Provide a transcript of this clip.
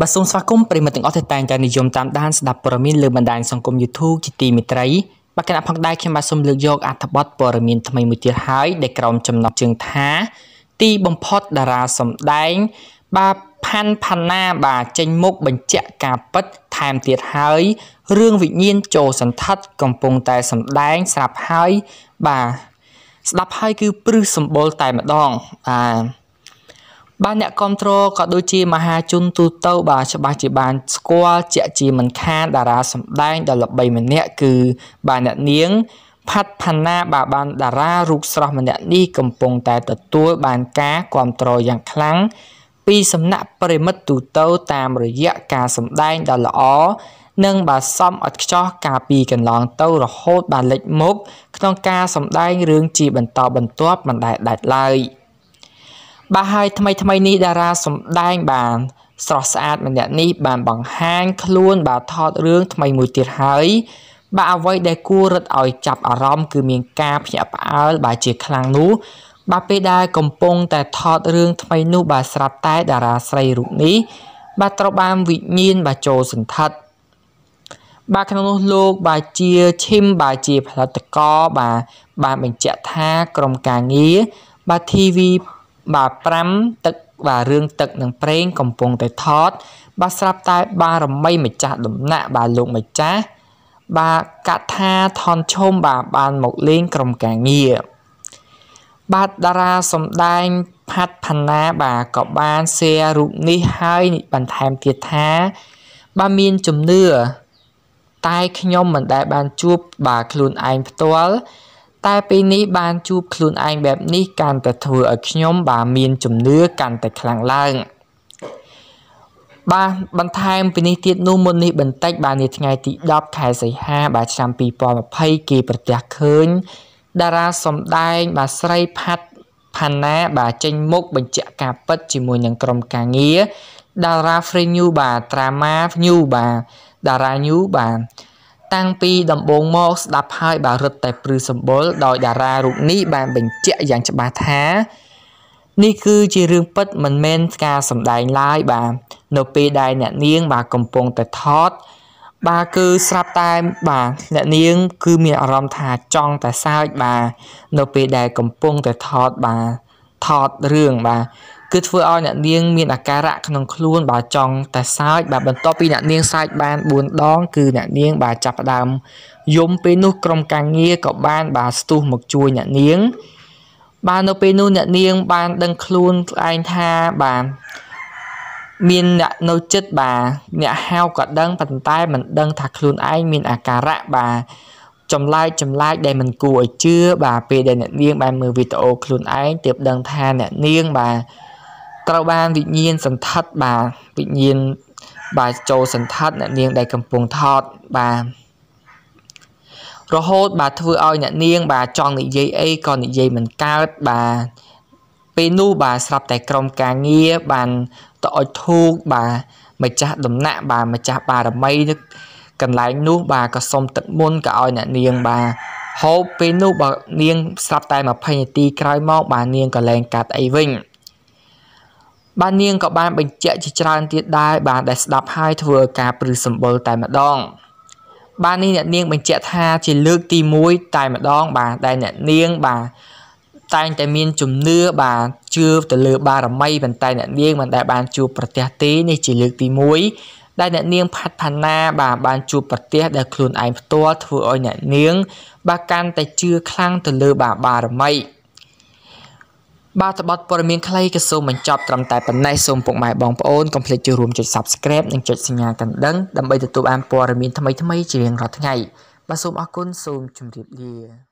បាទសូមស្វាគមន៍ប្រិមត្តទាំងអស់ដែលតែងតែនិយមតាមដានស្ដាប់ព័ត៌មានលើបណ្ដាញសង្គម YouTube ជាទីមេត្រីបាទគណៈផងដែរខ្ញុំបាទសូមលើកយកអត្ថបទព័ត៌មានថ្មីមួយទៀតហើយដែលក្រុមចំណប់ជើងថា ទីបំផុតតារាសម្ដែង បាទផាន់ផាណាបាទចេញមុខបញ្ជាក់ការពិតថែមទៀតហើយរឿងវិញ្ញាណចូលសន្ធិដ្ឋកំពុងតែសម្ដែងស្រាប់ហើយបាទស្ដាប់ហើយគឺព្រឹសសម្បូរតែម្ដងបាទ បាទអ្នកគ្រប់គ្រងក៏ដូចជាមហាជនទូទៅបាទច្បាស់ជាបានស្គាល់ជាក់ជាមិនខានតារាសម្ដែងដ៏ល្បីម្នាក់គឺបាទអ្នកនាងផាត់ផាណាបាទបានតារារូបស្រស់ម្នាក់នេះកំពុងតែទទួលបានការគ្រប់គ្រងយ៉ាងខ្លាំងពីសំណាក់ប្រិមិត្តទូទៅតាមរយៈការសម្ដែងដ៏ល្អនិងបាទសំអត់ខ្ចោះការពីកន្លងទៅរហូតបានលេចមុខក្នុងការសម្ដែងរឿងជាបន្តបន្ទាប់មិនដែលដាច់ឡើយ។ បាទហើយថ្មីថ្មីនេះតារាសម្ដែងបានស្រស់ស្អាតម្នាក់នេះបានបង្ហាញខ្លួនបាទថតរឿងថ្មីមួយទៀតហើយបាទអ្វីដែលគួររឹតឲ្យចាប់អារម្មណ៍គឺមានការភ្ញាក់ផ្អើលបាទជាខ្លាំងនោះបាទពេលដែលកំពុងតែថតរឿងថ្មីនោះបាទស្រាប់តែតារាស្រីរូបនេះបាទត្រូវបានវិញ្ញាណបាទចូលសន្ធិដ្ឋបាទក្នុងនោះលោកបាទជាឈឹមបាទជាផលិតករបាទបានបញ្ជាក់ថាក្រុមការងារបាទ TV បាទ5ទឹកបាទរឿងទឹកនិងប្រេងកំពុងតែថត បាទស្រាប់តែបារមីម្ចាស់ដំណាក់បាទលោកម្ចាស់បាទកថាថនឈុំបាទបានមកលេងក្រុមការងារបាទតារាសម្ដែងផាត់ផាណាបាទក៏បាន share រូបនេះហើយបន្ថែមទៀតថា បាទមានជំនឿតែខ្ញុំមិនដែលបានជួបបាទខ្លួនឯងផ្ទាល់ តែពេលនេះបានជួបខ្លួនឯងបែបនេះកាន់តែធ្វើឲ្យខ្ញុំបាទមានជំនឿកាន់តែខ្លាំងឡើងបាទបន្ថែមពីនេះទៀតនោះមុននេះបន្តិចបាទនាថ្ងៃទី10ខែសីហាបាទឆ្នាំ2020គេប្រទះឃើញតារាសម្ដែងបាទស្រីផាត់ផាណាបាទចេញមុខបញ្ជាក់ការពិតជាមួយនឹងក្រុមការងារតារា Free New បាទ Drama New បាទតារា New បាទ តាំងពីដំបូងមកស្ដាប់ហើយបាទរឹតតែព្រឺសម្បុរដោយតារារូបនេះបានបញ្ជាក់យ៉ាងច្បាស់ថានេះគឺជារឿងពិតមិនមែនការសម្ដែងឡើយបាទនៅពេលដែលអ្នកនាងបាទកំពុងតែថតបាទគឺស្រាប់តែបាទអ្នកនាង គឺមានអារម្មណ៍ថាចង់តែសើចបាទនៅពេលដែលកំពុងតែថតបាទថតរឿងបាទ គឺធ្វើឲ្យអ្នកនាងមានអាការៈក្នុងខ្លួនបើចង់តែសើចបាទបន្ទាប់ពីអ្នកនាងសើចបាន4ដង គឺអ្នកនាងបាទចាប់ផ្ដើមយំពេលនោះក្រុមការងារក៏បានបាទស្ទុះមកជួយអ្នកនាង បាទនៅពេលនោះអ្នកនាងបានដឹងខ្លួនឯងថាបាទមានអ្នកនៅចិត្តបាទអ្នកហៅក៏ដឹងប៉ុន្តែមិនដឹងថាខ្លួនឯងមានអាការៈបាទចម្លែកចម្លែកដែលមិនគួរឲ្យជឿបាទពេលដែលអ្នកនាងបានមើលវីដេអូខ្លួនឯងទើបដឹងថាអ្នកនាងបាទ ត្រូវបានវិញ្ញាណសន្ធិដ្ឋបាទវិញ្ញាណបាទចូលសន្ធិដ្ឋអ្នកនាងដែលកំពុងថតបាទរហូតបាទធ្វើឲ្យអ្នកនាង បាទចង់និយាយអីក៏និយាយមិនកើតបាទពេលនោះបាទស្រាប់តែក្រុមការងារបានទៅអុជធូបបាទម្ចាស់ដំណាក់បាទម្ចាស់បារមីកន្លែងនោះបាទក៏សុំទឹកមុនក៏ឲ្យអ្នកនាងបាទហូបពេលនោះបើនាងស្រាប់តែ20នាទីក្រោយមកបាទនាងក៏លែងកាត់អីវិញ បាទនាងក៏បានបញ្ជាក់ជាច្រើនទៀតដែរបាទដែលស្ដាប់ហើយធ្វើឲ្យការព្រឺសម្បុរតែម្ដង បាទនេះអ្នកនាងបញ្ជាក់ថាជាលើកទី1តែម្ដង បាទដែលអ្នកនាងបាទតែងតែមានជំនឿបាទជឿទៅលើបារមីប៉ុន្តែអ្នកនាងមិនដែលបានជួបប្រទះទេនេះជាលើកទី1ដែលអ្នកនាងផាត់ផាណាបាទបានជួបប្រទះដែលខ្លួនឯងផ្ទាល់ធ្វើឲ្យអ្នកនាង បាទកាន់តែជឿខ្លាំងទៅលើបាទបារមី បាទត្បត់ព័ត៌មានខ្លីក៏សូមបញ្ចប់ត្រឹមតែប៉ុណ្ណេះសូមពុកម៉ែបងប្អូនកុំភ្លេចចូលរួមចុច Subscribe និងចុចសញ្ញាកណ្ដឹងដើម្បីទទួលបានព័ត៌មានថ្មីៗជារៀងរាល់ថ្ងៃបាទសូមអរគុណសូមជម្រាបលា